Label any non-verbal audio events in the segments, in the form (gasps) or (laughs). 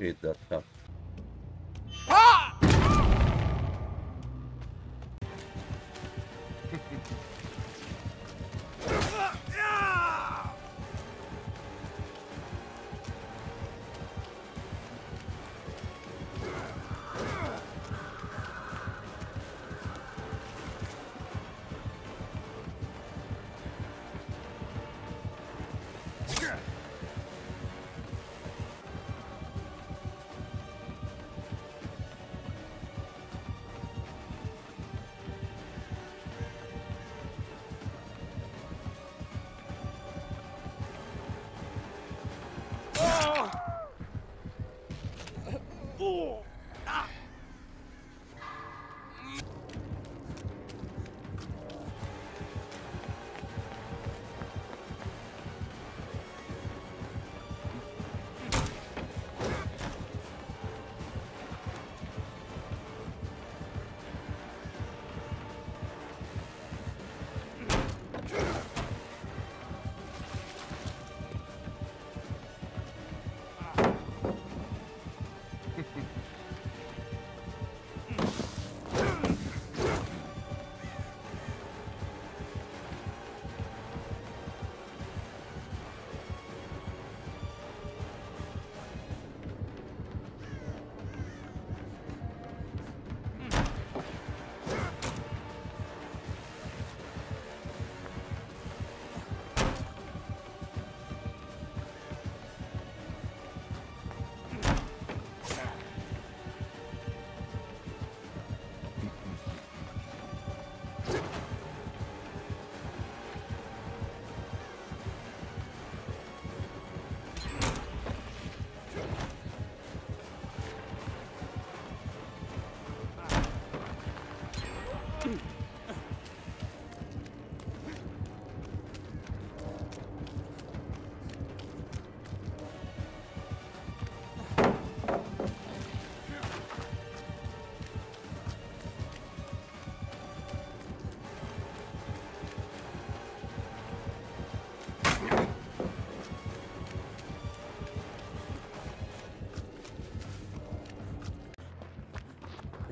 Eat that stuff.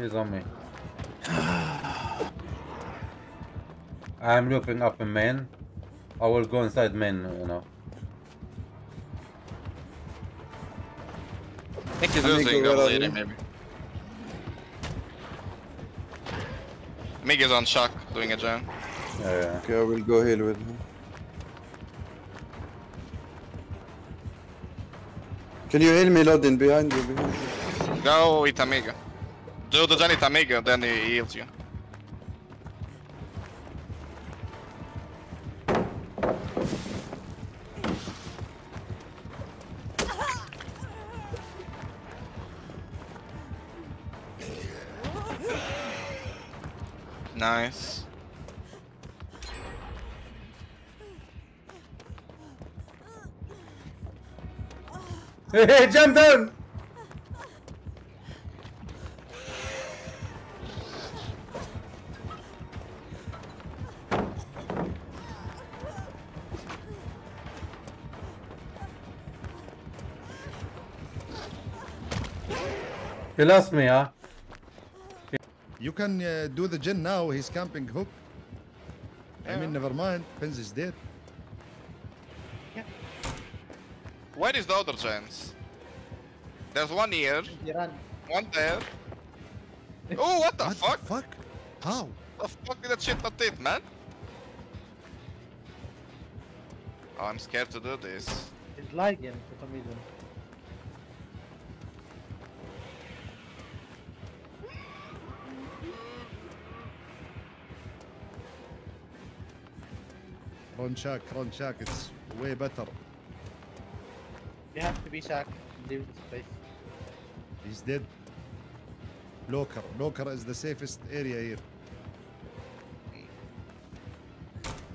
He's on me. (sighs) I'm looking up in main. I will go inside main, you know. I think he's Amigo, losing where double are maybe. Mig is on shock, doing a jam. Yeah, yeah. Okay, I will go heal with him. Can you heal me, Lodin, behind you? Behind you. Go with Amiga. Do the Zenith Amiga, then he heals you. Nice. Hey, hey, jump down! He lost me, huh? You can uh, do the gen now. He's camping hook. I mean, never mind. Pens is dead. Where is the other gens? There's one here, one there. (laughs) Oh, what the what fuck? the fuck? How? The fuck did that shit not hit, man? Oh, I'm scared to do this. He's lagging for some reason. Run shack, run shack. It's way better. You have to be shack. Leave this place. He's dead. Locker. Locker is the safest area here.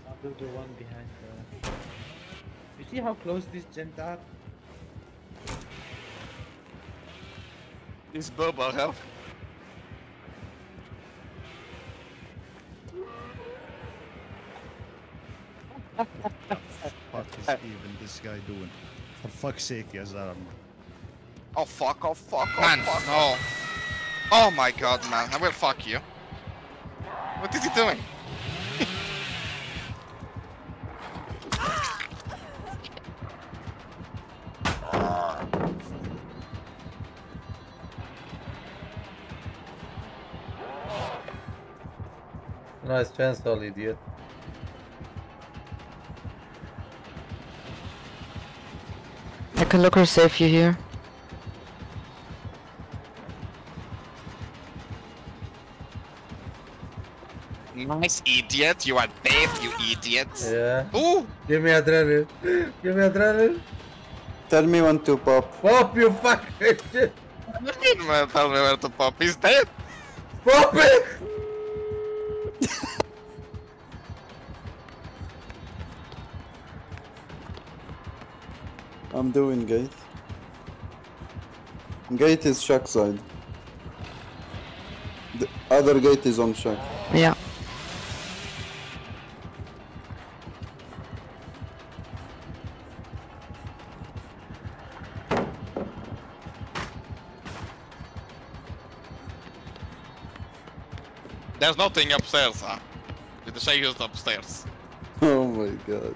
I'll build the one behind the... You see how close these gens are? This Boba help. What is even this guy doing? For fuck's sake, Yazar. Oh fuck, oh fuck, oh man, fuck. no. Oh my god, man, I will fuck you. What is he doing? Nice chance, all idiot. Can look her safe you here. Nice idiot, you are dead, you idiot. Yeah. Ooh! Give me a adrenaline. (gasps) Give me a adrenaline. Tell me when to pop. Pop, you fucking (laughs) shit. Man, tell me where to pop, he's dead! Pop it! I'm doing gate. Gate is shack side. The other gate is on shack. Yeah. There's nothing upstairs, huh? The shake is upstairs. (laughs) Oh my god.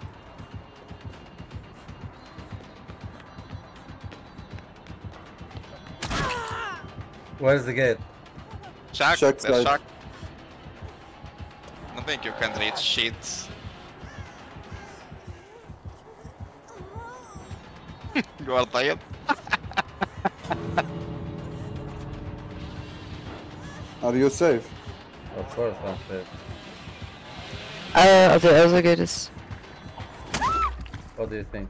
Where's the gate? Shark, Shark there's side. shark. I think you can reach shit. (laughs) you are tired? (laughs) Are you safe? Of course, I'm safe. Uh, the other gate is. What do you think?